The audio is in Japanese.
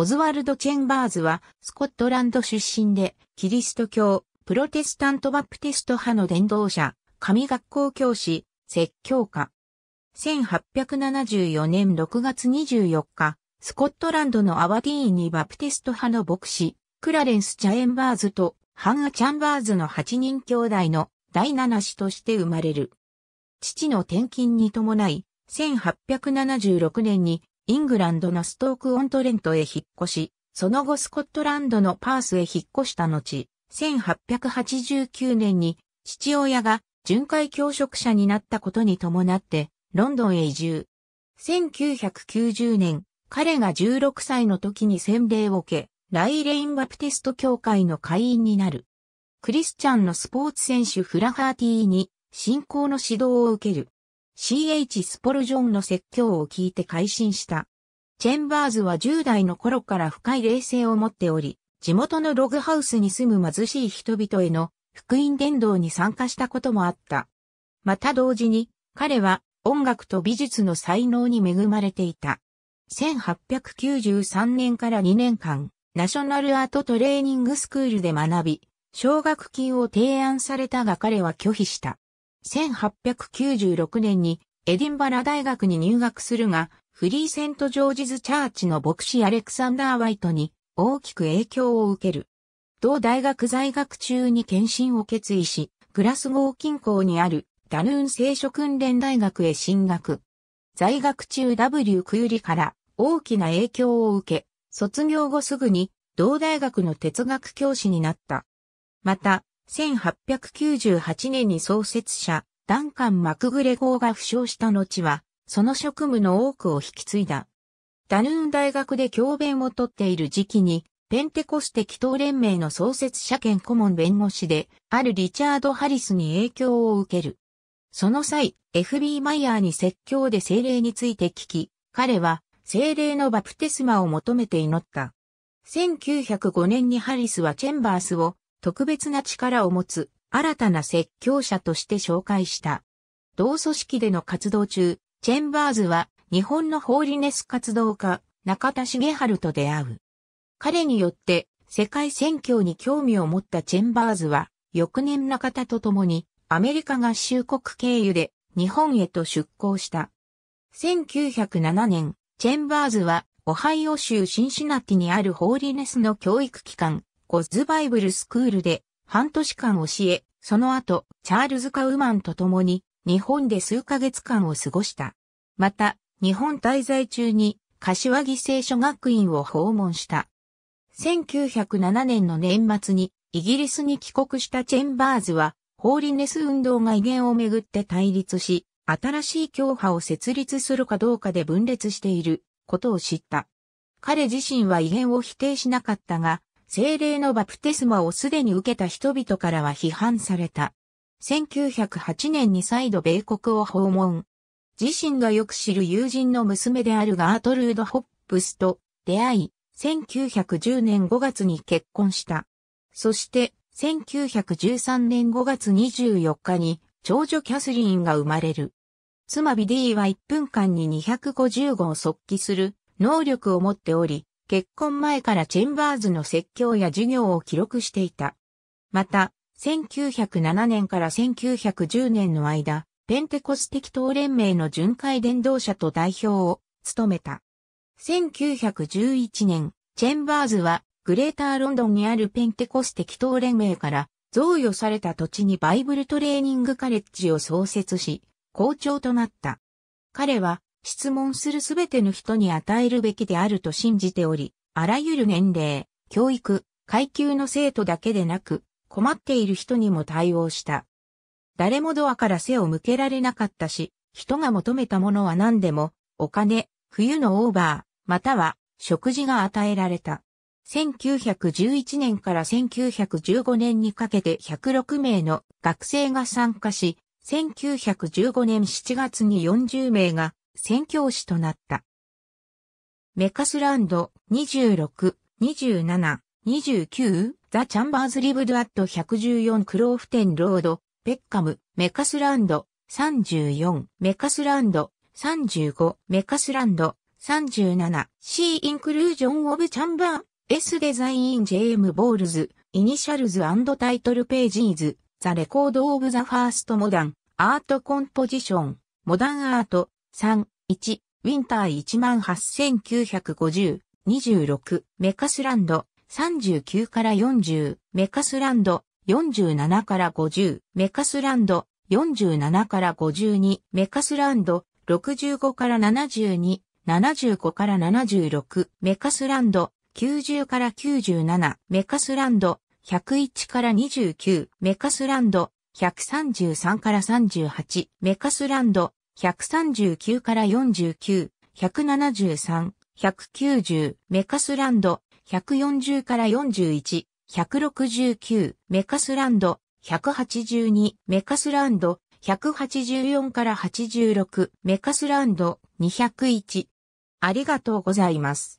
オズワルド・チェンバーズはスコットランド出身で、キリスト教、プロテスタントバプテスト派の伝道者、神学校教師、説教家。1874年6月24日、スコットランドのアバディーンにバプテスト派の牧師、クラレンス・チャエンバーズとハンア・チャンバーズの8人兄弟の第七子として生まれる。父の転勤に伴い、1876年にイングランドのストーク・オントレントへ引っ越し、その後スコットランドのパースへ引っ越した後、1889年に父親が巡回教職者になったことに伴ってロンドンへ移住。1990年、彼が16歳の時に洗礼を受け、ライレインバプテスト協会の会員になる。クリスチャンのスポーツ選手フラハーティーに信仰の指導を受ける。CH スポルジョンの説教を聞いて改心した。チェンバーズは10代の頃から深い霊性を持っており、地元のログハウスに住む貧しい人々への福音伝道に参加したこともあった。また同時に、彼は音楽と美術の才能に恵まれていた。1893年から2年間、ナショナルアートトレーニングスクールで学び、奨学金を提案されたが彼は拒否した。1896年にエディンバラ大学に入学するが、フリーセントジョージズチャーチの牧師アレクサンダー・ワイトに大きく影響を受ける。同大学在学中に献身を決意し、グラスゴー近郊にあるダヌーン聖書訓練大学へ進学。在学中 W クユリから大きな影響を受け、卒業後すぐに同大学の哲学教師になった。また、1898年に創設者、ダンカン・マクグレゴーが負傷した後は、その職務の多くを引き継いだ。ダヌーン大学で教鞭をとっている時期に、ペンテコステ祈祷連盟の創設者兼顧問弁護士で、あるリチャード・ハリスに影響を受ける。その際、F.B. マイヤーに説教で精霊について聞き、彼は精霊のバプテスマを求めて祈った。1905年にハリスはチェンバースを特別な力を持つ新たな説教者として紹介した。同組織での活動中、チェンバーズは日本のホーリネス活動家中田茂春と出会う。彼によって世界宣教に興味を持ったチェンバーズは、翌年中田と共にアメリカ合衆国経由で日本へと出港した。1907年、チェンバーズはオハイオ州シンシナティにあるホーリネスの教育機関、ゴズバイブルスクールで半年間教え、その後、チャールズ・カウマンと共に日本で数ヶ月間を過ごした。また、日本滞在中に柏木聖書学院を訪問した。1907年の年末にイギリスに帰国したチェンバーズは、ホーリネス運動が威厳をめぐって対立し、新しい教派を設立するかどうかで分裂していることを知った。彼自身は威厳を否定しなかったが、精霊のバプテスマをすでに受けた人々からは批判された。1908年に再度米国を訪問。自身がよく知る友人の娘であるガートルード・ホップスと出会い、1910年5月に結婚した。そして、1913年5月24日に長女キャスリーンが生まれる。妻ビディは1分間に250を速記する能力を持っており、結婚前からチェンバーズの説教や授業を記録していた。また、1907年から1910年の間、ペンテコステキト連盟の巡回伝道者と代表を務めた。1911年、チェンバーズはグレーターロンドンにあるペンテコステ祈祷連盟から贈与された土地にバイブルトレーニングカレッジを創設し、校長となった。彼は質問するすべての人に与えるべきであると信じており、あらゆる年齢、教育、階級の生徒だけでなく、困っている人にも対応した。誰もドアから背を向けられなかったし、人が求めたものは何でも、お金、冬のオーバー、または食事が与えられた。1911年から1915年にかけて106名の学生が参加し、1915年7月に40名が宣教師となった。メカスランド26、27、29ザ・チャンバーズ・リブド・アット114クローフテン・ロード、ペッカム、メカスランド34、メカスランド35、メカスランド37 C Inclusion of Chamber S Design JM Balls Initials and Title Pages The Record of the First Modern Art Composition Modern Art 3 1ウィンター18950 26メカスランド39から40メカスランド47から50メカスランド47から52メカスランド65から72 75から76メカスランド90から97メカスランド101から29メカスランド133から38メカスランド139から49 173 190メカスランド140から41 169メカスランド182メカスランド184から86メカスランド201ありがとうございます。